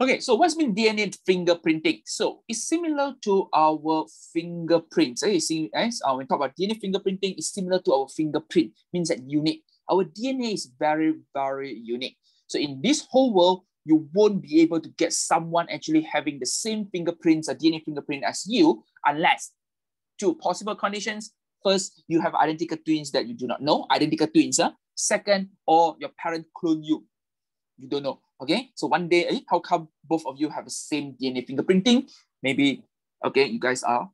Okay, so what's mean DNA fingerprinting? So it's similar to our fingerprints. Eh? See, uh, when we talk about DNA fingerprinting, it's similar to our fingerprint, means that unique. Our DNA is very, very unique. So in this whole world, you won't be able to get someone actually having the same fingerprints, or DNA fingerprint as you, unless two possible conditions. First, you have identical twins that you do not know, identical twins. Huh? Second, or your parent clone you. You don't know. Okay, so one day, eh, how come both of you have the same DNA fingerprinting? Maybe, okay, you guys are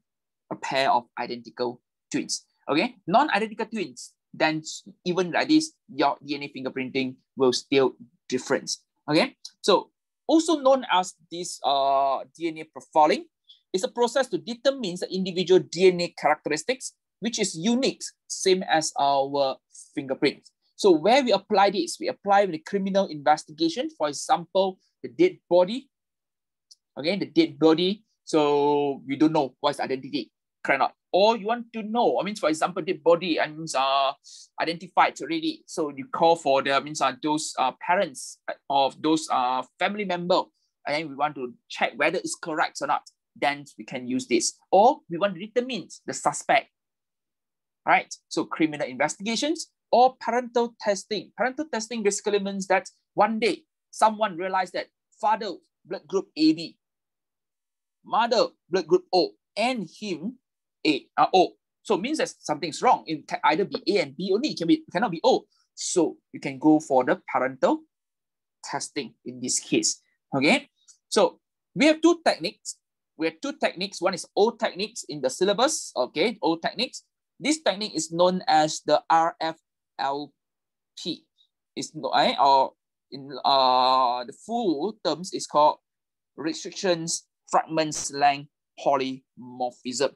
a pair of identical twins. Okay, non-identical twins, then even like this, your DNA fingerprinting will still different. Okay, so also known as this uh, DNA profiling, is a process to determine the individual DNA characteristics, which is unique, same as our fingerprints. So where we apply this, we apply the criminal investigation, for example, the dead body, okay, the dead body, so we don't know what's identity, correct Or you want to know, I mean, for example, dead body, I mean, uh, identified already. So you call for the, I mean, uh, those uh, parents of those uh, family member, and then we want to check whether it's correct or not. Then we can use this. Or we want to determine the suspect, right? So criminal investigations, or parental testing. Parental testing basically means that one day someone realized that father blood group AB, mother blood group O, and him A uh, O. So it means that something's wrong. It can either be A and B only. It can be cannot be O. So you can go for the parental testing in this case. Okay. So we have two techniques. We have two techniques. One is O techniques in the syllabus. Okay, O techniques. This technique is known as the RF LP. It's not eh, or in uh the full terms is called restrictions fragments length polymorphism.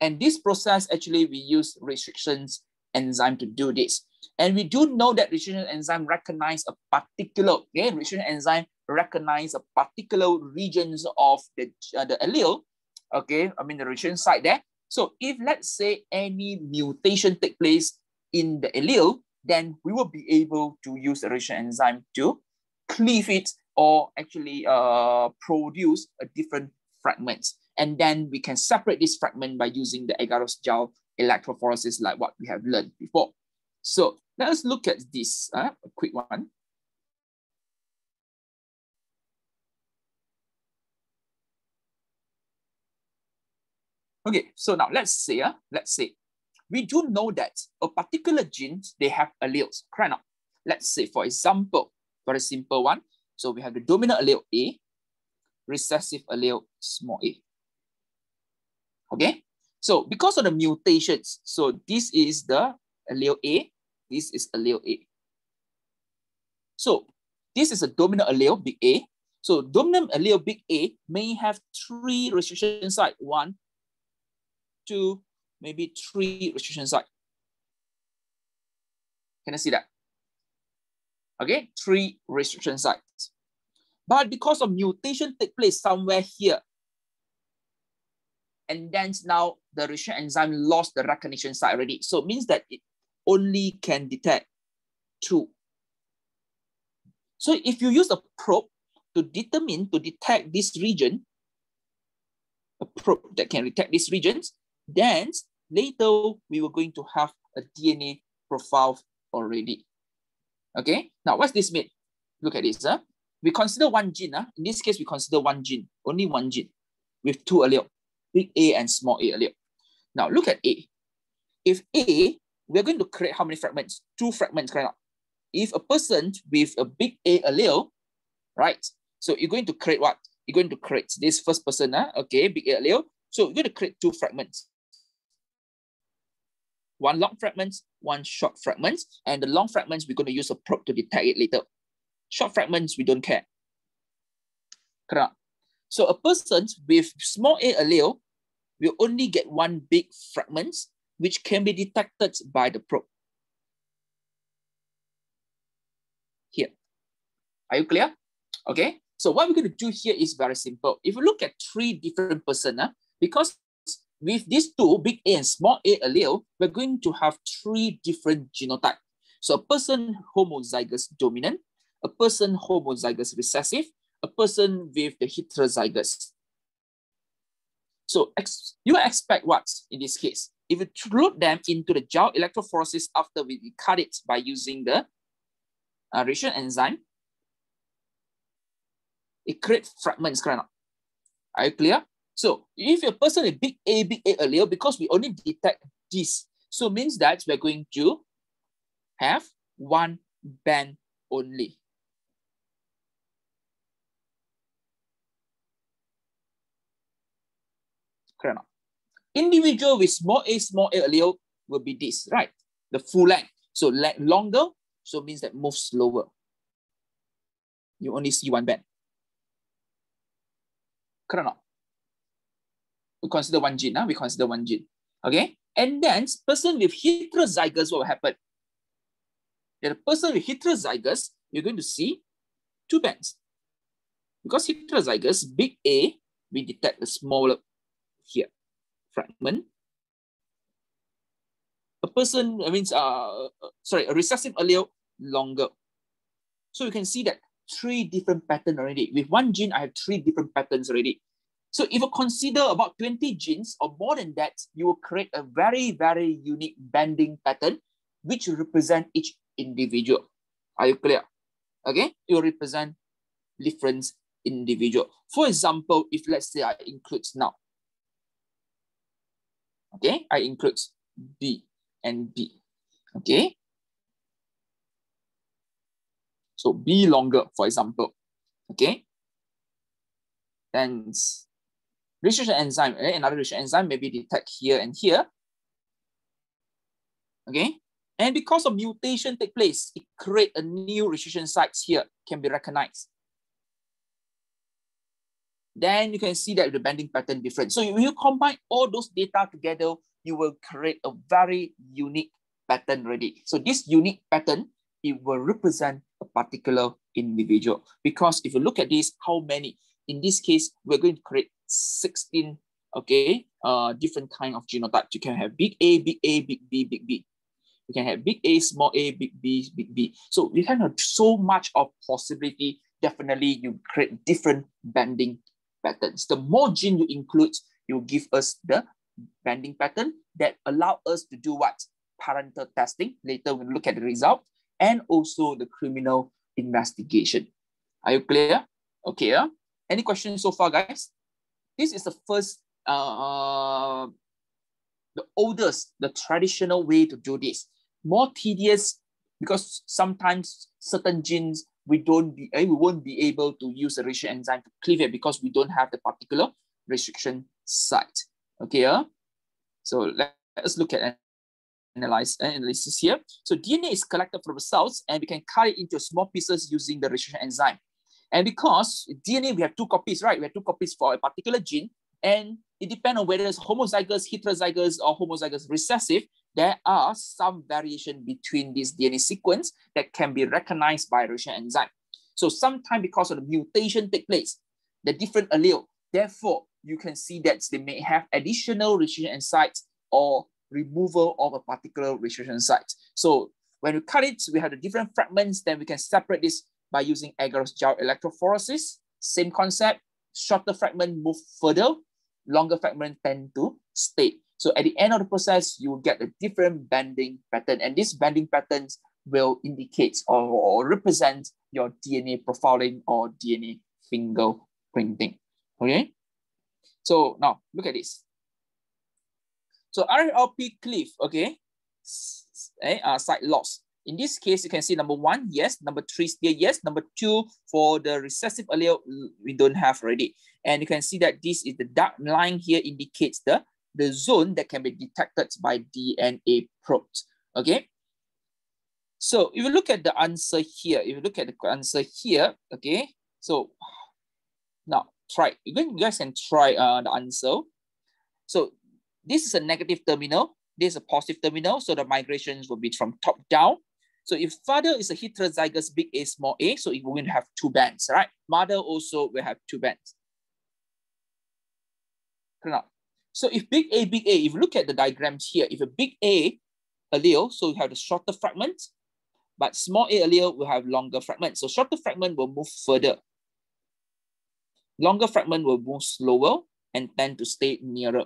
And this process actually we use restrictions enzyme to do this. And we do know that restriction enzyme recognize a particular, okay, restriction enzyme recognize a particular regions of the, uh, the allele, okay, I mean the restriction site there. So if let's say any mutation take place in the allele, then we will be able to use the restriction enzyme to cleave it or actually uh, produce a different fragments. And then we can separate this fragment by using the agarose-Gel electrophoresis like what we have learned before. So let us look at this, uh, a quick one. Okay, so now let's say, uh, let's say we do know that a particular genes, they have alleles, correct Let's say, for example, very simple one. So we have the dominant allele A, recessive allele small a. Okay, so because of the mutations, so this is the allele A, this is allele A. So this is a dominant allele, big A. So dominant allele, big A, may have three restriction sites, one, two, maybe three restriction sites. Can I see that? Okay, three restriction sites. But because of mutation take place somewhere here, and then now the restriction enzyme lost the recognition site already. So it means that it only can detect two. So if you use a probe to determine, to detect this region, a probe that can detect these regions, then Later, we were going to have a DNA profile already. Okay, now what's this mean? Look at this. Huh? We consider one gene. Huh? In this case, we consider one gene, only one gene with two allele, big A and small a allele. Now look at A. If A, we're going to create how many fragments? Two fragments, correct? If a person with a big A allele, right? So you're going to create what? You're going to create this first person, huh? okay, big A allele. So you're going to create two fragments one long fragments, one short fragments, and the long fragments, we're going to use a probe to detect it later. Short fragments, we don't care. Correct. So a person with small a allele will only get one big fragment, which can be detected by the probe. Here. Are you clear? Okay. So what we're going to do here is very simple. If you look at three different person, uh, because with these two, big A and small a allele, we're going to have three different genotypes. So a person homozygous dominant, a person homozygous recessive, a person with the heterozygous. So you expect what in this case? If you load them into the gel electrophoresis after we cut it by using the uh, enzyme, it creates fragments, correct? Are you clear? So if a person with big A, big A allele, because we only detect this, so means that we're going to have one band only. Correct Individual with small a, small a allele will be this, right? The full length. So longer, so means that move slower. You only see one band. Correct We consider one gene, huh? we consider one gene. Okay? And then person with heterozygous, what will happen? The person with heterozygous, you're going to see two bands. Because heterozygous, big A, we detect a smaller here fragment. A person, I mean, uh, sorry, a recessive allele longer. So you can see that three different patterns already. With one gene, I have three different patterns already. So if you consider about 20 genes or more than that, you will create a very, very unique banding pattern, which represent each individual. Are you clear? Okay, will represent different individual. For example, if let's say I include now, okay, I include B and B, okay? So B longer, for example, okay? Then restriction enzyme, eh, another restriction enzyme may be detect here and here, okay? And because of mutation take place, it create a new restriction sites here can be recognized. Then you can see that the banding pattern different. So when you combine all those data together, you will create a very unique pattern ready. So this unique pattern, it will represent a particular individual. Because if you look at this, how many? In this case, we're going to create 16, okay, uh, different kind of genotypes. You can have big A, big A, big B, big B. You can have big A, small a, big B, big B. So you can have so much of possibility. Definitely you create different banding patterns. The more gene you include, you give us the banding pattern that allow us to do what? Parental testing. Later we'll look at the result and also the criminal investigation. Are you clear? Okay. Uh? Any questions so far, guys? This is the first, uh, the oldest, the traditional way to do this more tedious because sometimes certain genes we don't be eh, we won't be able to use the restriction enzyme to cleave it because we don't have the particular restriction site. Okay, uh? so let, us look at analyze uh, analysis here. So DNA is collected from the cells and we can cut it into small pieces using the restriction enzyme. And because DNA, we have two copies, right? We have two copies for a particular gene, and it depends on whether it's homozygous, heterozygous, or homozygous recessive there are some variation between this DNA sequence that can be recognized by a restriction enzyme. So sometimes because of the mutation take place, the different allele, therefore you can see that they may have additional restriction sites or removal of a particular restriction site. So when we cut it, we have the different fragments, then we can separate this by using agarose gel electrophoresis. Same concept, shorter fragment move further, longer fragment tend to stay. So at the end of the process, you will get a different banding pattern. And these banding patterns will indicate or, or represent your DNA profiling or DNA fingerprinting. Okay. So now look at this. So RFLP cleave, okay, eh, uh, site loss. In this case, you can see number one, yes. Number three, still yes. Number two, for the recessive allele, we don't have already. And you can see that this is the dark line here indicates the the zone that can be detected by DNA probes. Okay. So if you look at the answer here, if you look at the answer here, okay. So now try, you guys can try uh, the answer. So this is a negative terminal. This is a positive terminal. So the migrations will be from top down. So if father is a heterozygous big A, small a, so it will have two bands, right? Mother also will have two bands. So if big A, big A, if you look at the diagrams here, if a big A allele, so you have the shorter fragment, but small a allele will have longer fragment. So shorter fragment will move further. Longer fragment will move slower and tend to stay nearer.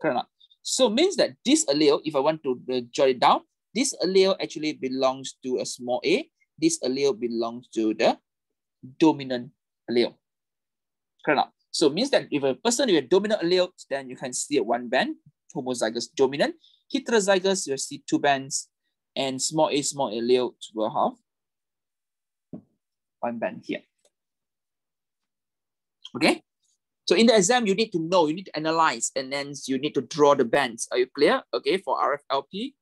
Correct So means that this allele, if I want to uh, jot it down, this allele actually belongs to a small a. This allele belongs to the dominant allele. Correct So means that if a person with a dominant allele, then you can see one band, homozygous dominant. Heterozygous, you see two bands, and small a, small allele will have one band here. Okay. So in the exam, you need to know, you need to analyze, and then you need to draw the bands. Are you clear? Okay, for RFLP.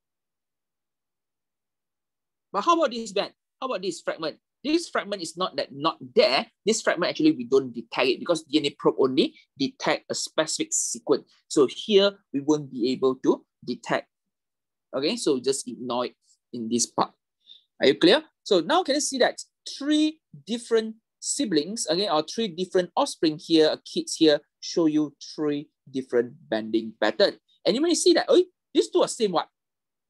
But how about this band? How about this fragment? This fragment is not that not there. This fragment actually we don't detect it because DNA probe only detect a specific sequence. So here we won't be able to detect. Okay, so just ignore it in this part. Are you clear? So now can you see that three different siblings, okay, or three different offspring here, uh, kids here, show you three different bending pattern. And you may see that, oh, these two are same what?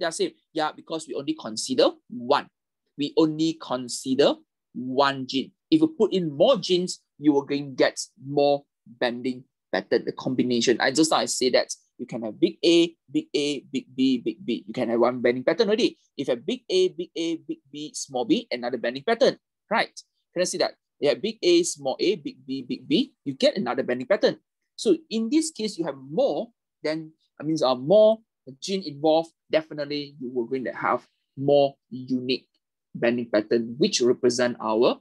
They are same. Yeah, because we only consider one. We only consider one gene. If you put in more genes, you to get more bending pattern, the combination. I just I say that you can have big A, big A, big B, big B. You can have one bending pattern already. If you have big A, big A, big B, small b, another bending pattern, right? Can I see that? Have big A, small a, big B, big B, you get another bending pattern. So in this case, you have more than, I mean, uh, more gene involved, definitely you will going to have more unique bending pattern, which represent our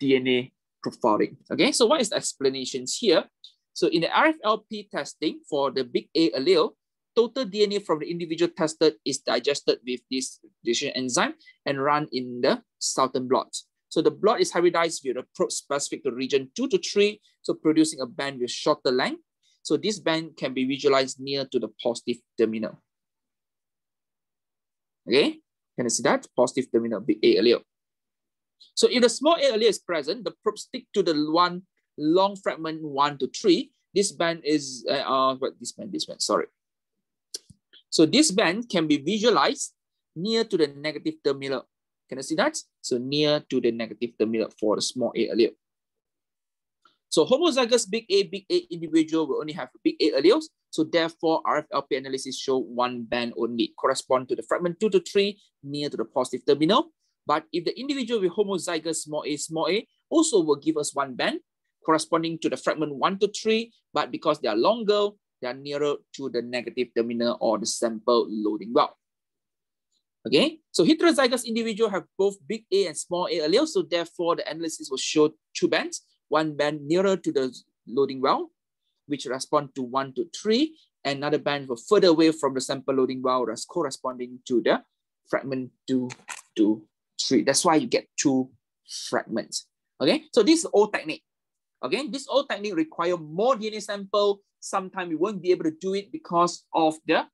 DNA profiling. Okay, so what is the explanations here? So in the RFLP testing for the big A allele, total DNA from the individual tested is digested with this digestion enzyme and run in the southern blots. So the blot is hybridized with a probe specific to region two to three, so producing a band with shorter length. So this band can be visualized near to the positive terminal. Okay, can you see that? Positive terminal, big A allele. So if the small A allele is present, the probe stick to the one long fragment one to three. This band is, uh, uh what this band, this band, sorry. So this band can be visualized near to the negative terminal can you see that? So near to the negative terminal for the small a allele. So homozygous big A, big A individual will only have big A alleles. So therefore, RFLP analysis show one band only correspond to the fragment two to three near to the positive terminal. But if the individual with homozygous small a, small a also will give us one band corresponding to the fragment one to three, but because they are longer, they are nearer to the negative terminal or the sample loading well. Okay, so heterozygous individual have both big A and small a alleles, so therefore the analysis will show two bands, one band nearer to the loading well, which respond to one to three, and another band will further away from the sample loading well, that's corresponding to the fragment two to three. That's why you get two fragments. Okay, so this is old technique. Okay, this old technique require more DNA sample. Sometimes we won't be able to do it because of the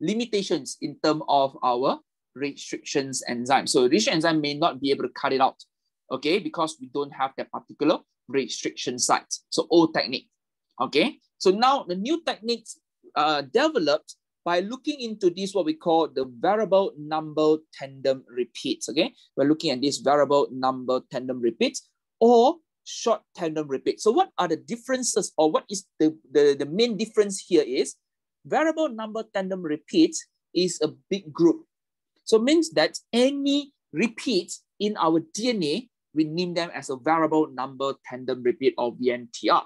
limitations in terms of our restrictions enzyme. So restriction enzyme may not be able to cut it out, okay, because we don't have that particular restriction site. So old technique, okay. So now the new techniques uh, developed by looking into this, what we call the variable number tandem repeats, okay. We're looking at this variable number tandem repeats or short tandem repeats. So what are the differences or what is the, the, the main difference here is variable number tandem repeats is a big group. So means that any repeats in our DNA, we name them as a variable number tandem repeat or VNTR.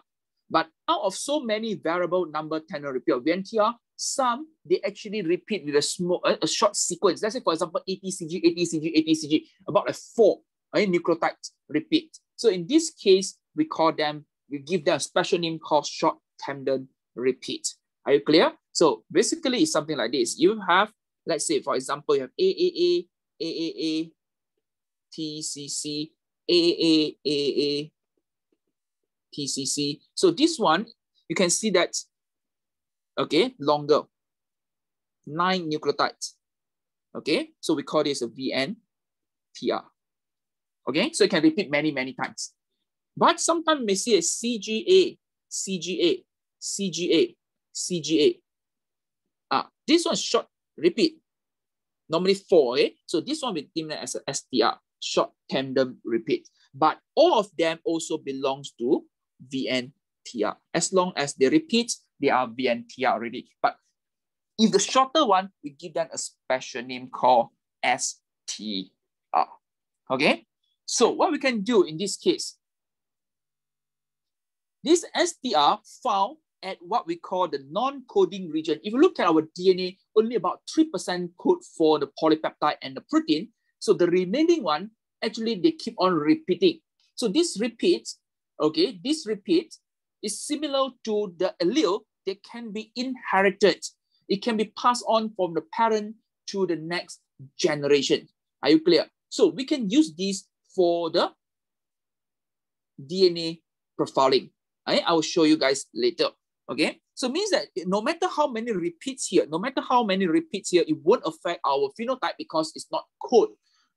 But out of so many variable number tandem repeat or VNTR, some they actually repeat with a small, a, short sequence. Let's say, for example, ATCG, ATCG, ATCG, about a four right, nucleotides repeat. So in this case, we call them, we give them a special name called short tandem repeat. Are you clear? So basically it's something like this. You have, let's say, for example, you have AAA, AAA, TCC, AAA, AAA, TCC. So this one, you can see that, okay, longer, nine nucleotides. Okay, so we call this a VNTR. Okay, so you can repeat many, many times. But sometimes may see a CGA, CGA, CGA, CGA. This one short repeat. Normally four, okay? So this one we deem as a STR, short tandem repeat. But all of them also belongs to VNTR. As long as they repeat, they are VNTR already. But if the shorter one, we give them a special name called STR. Okay, so what we can do in this case, this STR found at what we call the non-coding region. If you look at our DNA, only about 3% code for the polypeptide and the protein. So the remaining one, actually they keep on repeating. So this repeats, okay, this repeat is similar to the allele that can be inherited. It can be passed on from the parent to the next generation. Are you clear? So we can use this for the DNA profiling. Right? I will show you guys later. Okay, so means that no matter how many repeats here, no matter how many repeats here, it won't affect our phenotype because it's not code.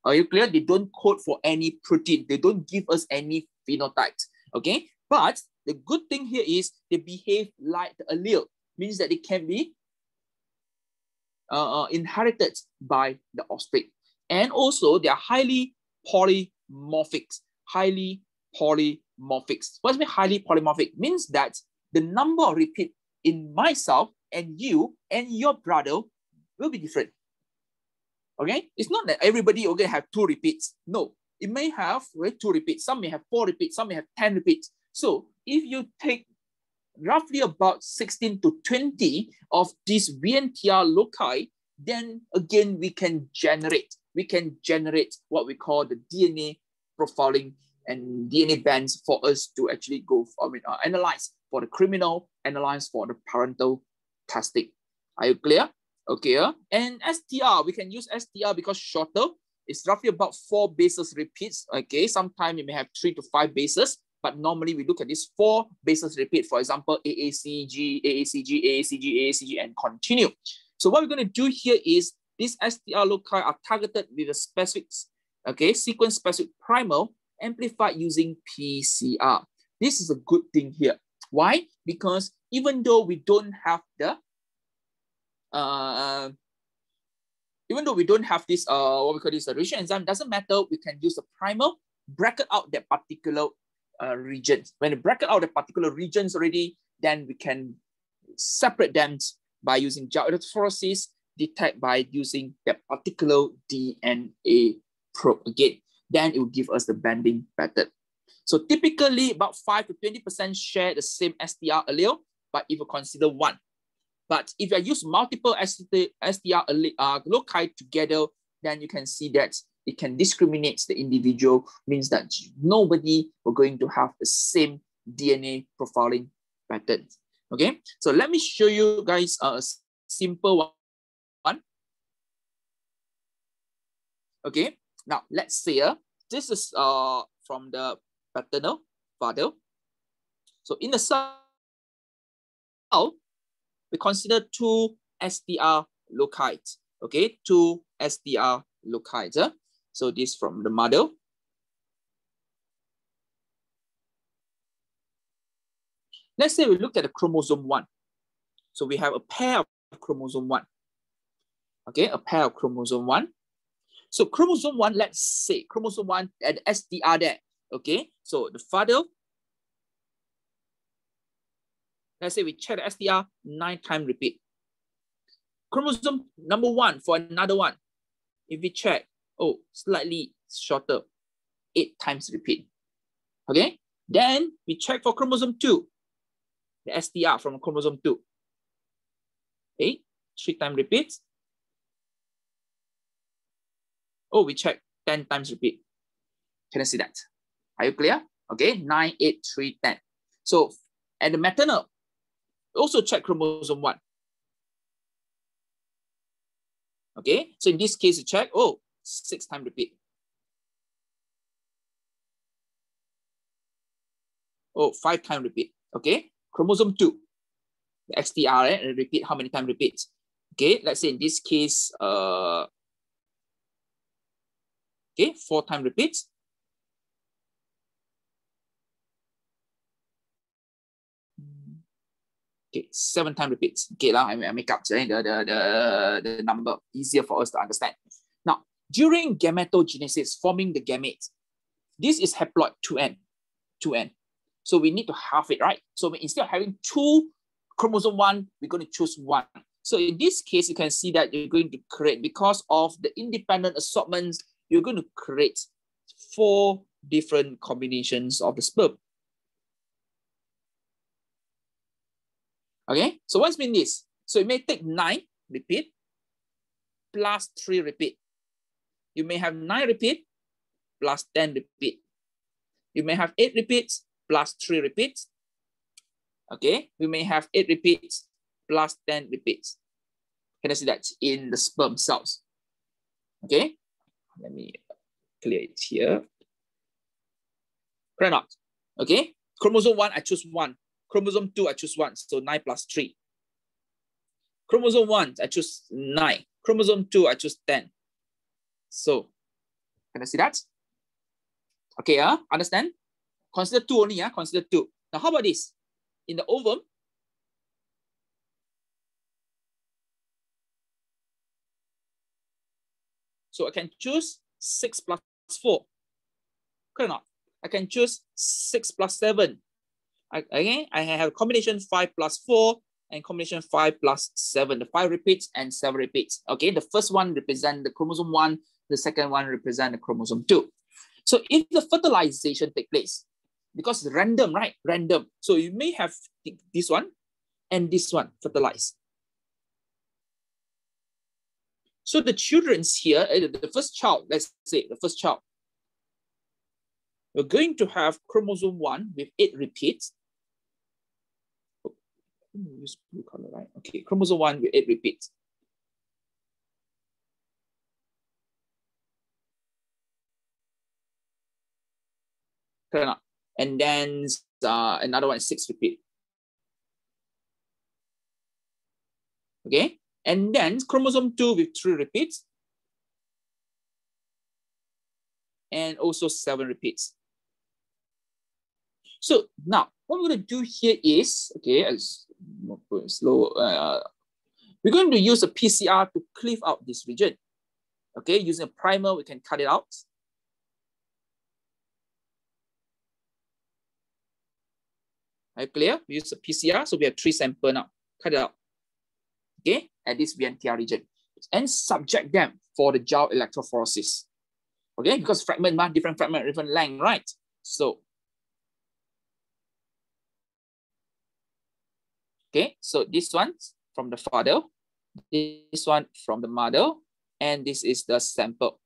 Are you clear? They don't code for any protein. They don't give us any phenotypes. Okay, but the good thing here is they behave like the allele, means that it can be uh, uh, inherited by the offspring. And also they are highly polymorphic, highly polymorphic. What's mean highly polymorphic? Means that the number of repeat in myself and you and your brother will be different. Okay, it's not that everybody okay have two repeats. No, it may have right, two repeats. Some may have four repeats. Some may have ten repeats. So if you take roughly about 16 to 20 of these VNTR loci, then again we can generate we can generate what we call the DNA profiling and DNA bands for us to actually go I mean, uh, analyze for the criminal, analyze for the parental testing. Are you clear? Okay. And STR, we can use STR because shorter. It's roughly about four bases repeats. Okay. Sometimes you may have three to five bases, but normally we look at this four bases repeat. For example, AACG, AACG, AACG, AACG, and continue. So what we're going to do here is these STR loci are targeted with a specific, okay, sequence specific primer amplified using PCR. This is a good thing here. Why? Because even though we don't have the, uh, even though we don't have this, uh, what we call this, a reaction enzyme, doesn't matter, we can use a primer, bracket out that particular uh, region. When we bracket out the particular regions already, then we can separate them by using gel electrophoresis, detect by using that particular DNA probe again. Then it will give us the banding pattern. So typically about 5 to 20% share the same STR allele, but if you consider one. But if you use multiple STR allele, uh, loci together, then you can see that it can discriminate the individual, means that nobody are going to have the same DNA profiling pattern. Okay, so let me show you guys a simple one. Okay, now let's say uh, this is uh, from the paternal father. So in the cell, we consider two STR loci. Okay, two STR loci. Uh. So this from the mother. Let's say we look at the chromosome one. So we have a pair of chromosome one. Okay, a pair of chromosome one. So chromosome one, let's say chromosome one at STR there. Okay, so the father, let's say we check the STR nine time repeat. Chromosome number one for another one, if we check, oh, slightly shorter, eight times repeat. Okay, then we check for chromosome two, the STR from chromosome two. Okay, three time repeats. Oh, we check 10 times repeat. Can I see that? Are you clear? Okay, 9, 8, 3, 10. So at the maternal, also check chromosome 1. Okay, so in this case, you check, oh, six time repeat. Oh, five time repeat. Okay, chromosome 2, the STR, eh? repeat how many time repeats. Okay, let's say in this case, uh, okay, four time repeats. Okay, seven time repeats. Okay, lah, I make up eh, the, the, the, the number easier for us to understand. Now, during gametogenesis, forming the gametes, this is haploid 2n, 2n. So we need to halve it, right? So instead of having two chromosome one, we're going to choose one. So in this case, you can see that you're going to create, because of the independent assortments, you're going to create four different combinations of the sperm. Okay, so what's mean this? So it may take nine repeat plus three repeat. You may have nine repeat plus 10 repeat. You may have eight repeats plus three repeats. Okay, we may have eight repeats plus 10 repeats. Can I see that in the sperm cells? Okay, let me clear it here. Correct? Okay, chromosome one, I choose one. Chromosome two, I choose one. So nine plus three. Chromosome one, I choose nine. Chromosome two, I choose 10. So, can I see that? Okay, uh, understand? Consider two only, uh, consider two. Now, how about this? In the ovum, so I can choose 6 plus 4. Correct not? I can choose 6 plus 7. I, again, I have combination 5 plus 4 and combination 5 plus 7. The 5 repeats and 7 repeats. Okay, the first one represent the chromosome 1. The second one represent the chromosome 2. So if the fertilization take place, because it's random, right? Random. So you may have this one and this one fertilized. So the children's here, eh, the first child, let's say the first child, we're going to have chromosome 1 with 8 repeats. Oh, use blue color, right? Okay, chromosome 1 with 8 repeats. And then uh, another one is six repeat. Okay, and then chromosome two with three repeats. And also seven repeats. So now what we're going to do here is, okay, as slow, uh, we're going to use a PCR to cleave out this region. Okay, using a primer, we can cut it out. Are you clear? We use a PCR, so we have three sample now. Cut it out. Okay, at this VNTR region. And subject them for the gel electrophoresis. Okay, because fragment, different fragment, different length, right? So, okay, so this one from the father, this one from the mother, and this is the sample.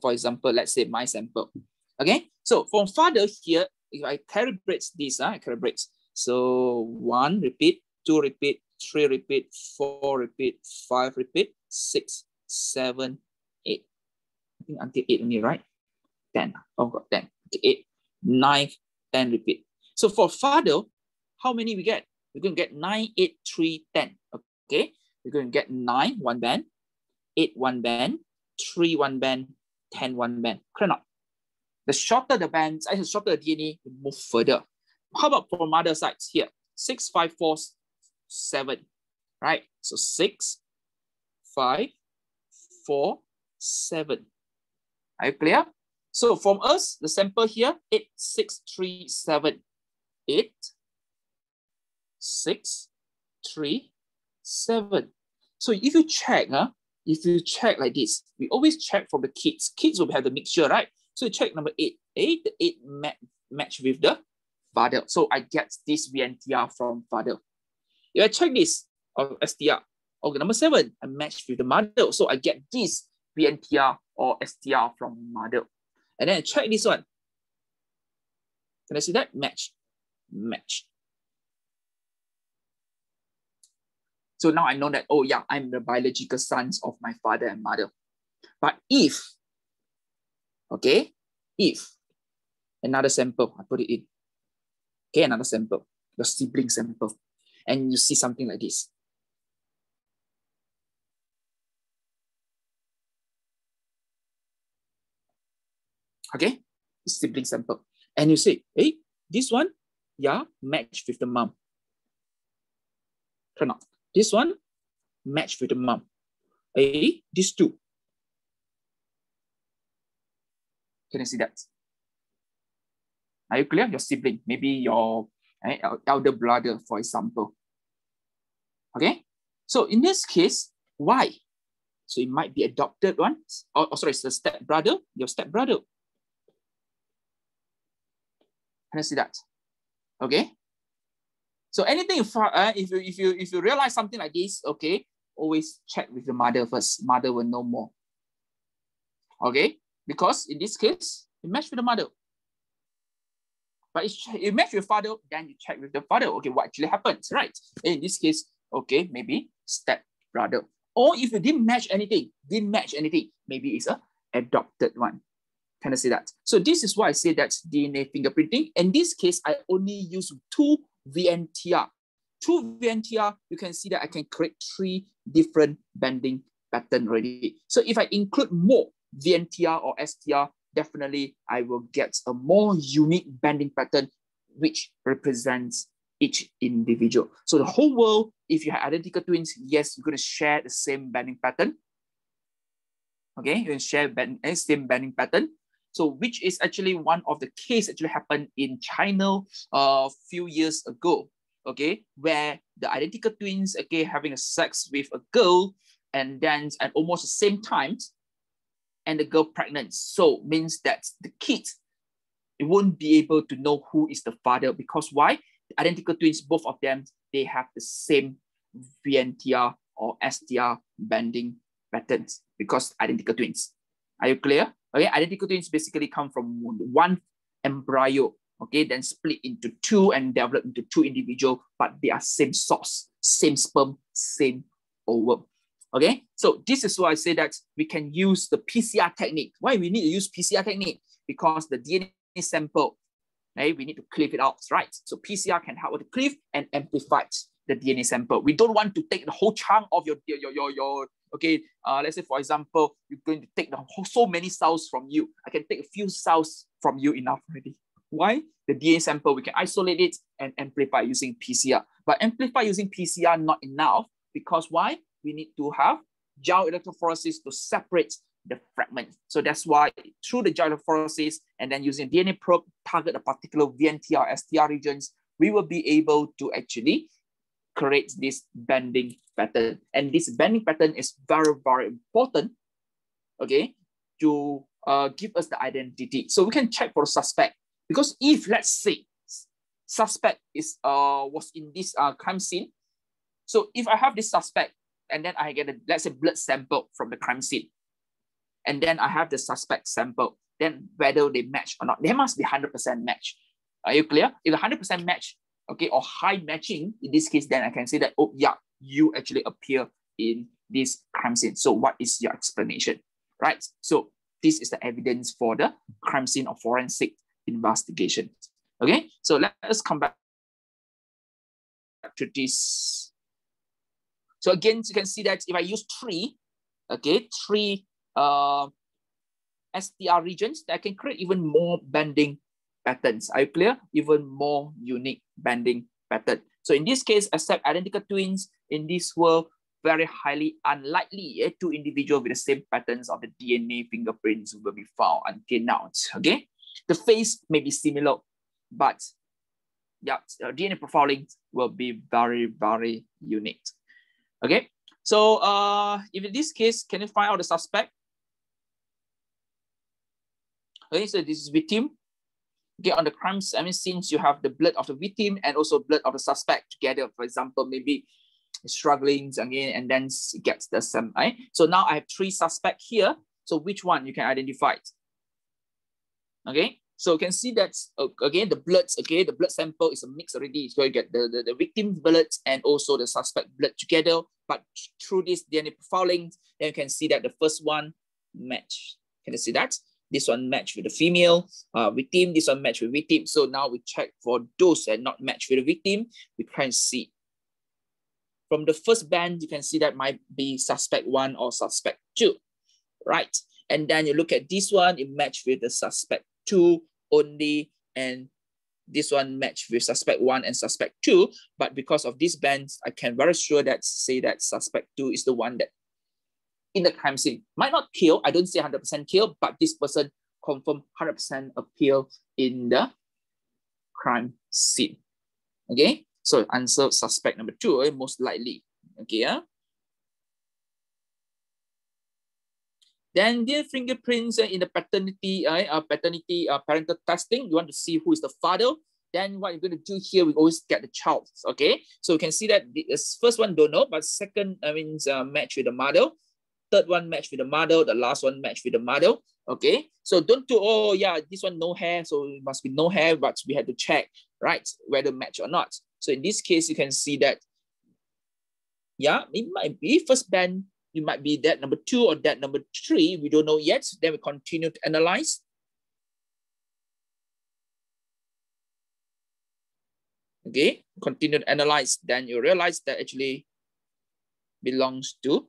For example, let's say my sample. Okay, so from father here, if I calibrate this, uh, I calibrate. So one repeat, two repeat, three repeat, four repeat, five repeat, six, seven, eight. I think until eight only, right? 10. Oh, got 10. Okay, eight, nine, 10 repeat. So for father, how many we get? We're going to get 9, 8, 3, 10. Okay, we're going to get 9, one band, 8, one band, 3, one band, 10, one band. Clear enough? The shorter the bands, eh, the shorter the DNA, we move further. How about from other sides here? Six, five, four, seven, right? So six, five, four, seven. Are you clear? So from us, the sample here, eight, six, three, seven, eight, six, three, seven. So if you check, huh, if you check like this, we always check from the kids. Kids will have the mixture, right? So check number eight. Eight, the eight match, match with the father. So I get this VNTR from father. If I check this or STR, okay, number seven, I match with the mother. So I get this VNTR or STR from mother. And then I check this one. Can I see that? Match. Match. So now I know that, oh yeah, I'm the biological sons of my father and mother. But if Okay, if another sample, I put it in. Okay, another sample, your sibling sample, and you see something like this. Okay, sibling sample. And you say, hey, this one, yeah, match with the mom. Turn out. This one, match with the mom. Hey, these two, Can you see that? Are you clear? Your sibling, maybe your eh, elder brother, for example. Okay, so in this case, why? So it might be adopted one, or, or sorry, it's the step brother, your step brother. Can you see that? Okay. So anything if, uh, if you if you if you realize something like this, okay, always check with the mother first. Mother will know more. Okay, because in this case, it match with the mother. But if you match with father, then you check with the father. Okay, what actually happens, right? In this case, okay, maybe step brother. Or if you didn't match anything, didn't match anything, maybe it's a adopted one. Can I say that? So this is why I say that DNA fingerprinting. In this case, I only use two VNTR. Two VNTR, you can see that I can create three different bending pattern already. So if I include more VNTR or STR, definitely I will get a more unique bending pattern which represents each individual. So the whole world, if you have identical twins, yes, you're going to share the same bending pattern. Okay, you can share bend, eh, same bending pattern. So which is actually one of the case actually happened in China a few years ago. Okay, where the identical twins, okay, having a sex with a girl and then at almost the same time, and the girl pregnant. So means that the kid it won't be able to know who is the father because why? identical twins, both of them, they have the same VNTR or STR bending patterns because identical twins. Are you clear? Okay, identical twins basically come from one embryo, okay, then split into two and develop into two individual, but they are same source, same sperm, same ovum. Okay, so this is why I say that we can use the PCR technique. Why we need to use PCR technique? Because the DNA sample right? We need to cleave it out, right? So PCR can help to cleave and amplify the DNA sample. We don't want to take the whole chunk of your, your, your, your okay, uh, let's say for example, you're going to take the so many cells from you. I can take a few cells from you enough already. Why? The DNA sample, we can isolate it and amplify using PCR. But amplify using PCR not enough because why? We need to have gel electrophoresis to separate the fragment. So that's why through the gel electrophoresis and then using DNA probe, target a particular VNTR, STR regions, we will be able to actually create this bending pattern. And this bending pattern is very, very important, okay, to uh, give us the identity. So we can check for suspect. Because if, let's say, suspect is uh was in this uh, crime scene, so if I have this suspect and then I get a, let's say, blood sample from the crime scene, and then I have the suspect sample, then whether they match or not, they must be 100% match. Are you clear? If 100% match, okay, or high matching, in this case, then I can say that, oh, yeah, you actually appear in this crime scene. So what is your explanation, right? So this is the evidence for the crime scene or forensic investigation. Okay, so let us come back to this. So again, you can see that if I use three, okay, three uh, STR regions that can create even more bending patterns. Are you clear? Even more unique bending pattern. So in this case, except identical twins in this world, very highly unlikely eh, two individuals with the same patterns of the DNA fingerprints will be found until now. Okay, the face may be similar, but yeah, DNA profiling will be very, very unique. Okay, so uh, if in this case, can you find out the suspect? Okay, so this is victim. Okay, on the crime I mean, since you have the blood of the victim and also blood of the suspect together, for example, maybe struggling again and then gets the same, right? So now I have three suspects here. So which one you can identify? Okay, so you can see that again the bloods, okay, the blood sample is a mix already. So you get the, the, the victim's blood and also the suspect blood together. But through this DNA profiling, then you can see that the first one match. Can you see that? This one match with the female uh, victim. This one match with victim. So now we check for those that not match with the victim. We can see. From the first band, you can see that might be suspect one or suspect two, right? And then you look at this one, it match with the suspect two only, and this one match with suspect one and suspect two. But because of these bands, I can very sure that say that suspect two is the one that in the crime scene. Might not kill, I don't say 100% kill, but this person confirm 100% appear in the crime scene. Okay, so answer suspect number two, eh, most likely. Okay, yeah. Then the fingerprints uh, in the paternity, uh, uh, paternity uh, parental testing, you want to see who is the father. Then what you're going to do here, we always get the child. Okay, so you can see that the first one don't know, but second I mean uh, match with the mother. Third one match with the model, The last one match with the model. Okay, so don't do oh yeah this one no hair, so it must be no hair, but we had to check right whether match or not. So in this case, you can see that yeah it might be first band it might be that number two or that number three. We don't know yet. Then we continue to analyze. Okay, continue to analyze. Then you realize that actually belongs to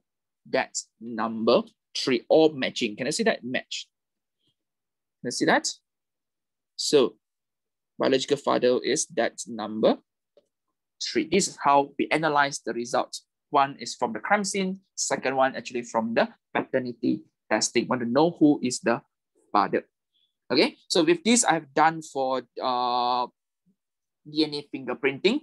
that number three or matching. Can I see that? Match. Can I see that? So biological father is that number three. This is how we analyze the result. One is from the crime scene. Second one actually from the paternity testing. Want to know who is the father. Okay, so with this, I've done for uh, DNA fingerprinting.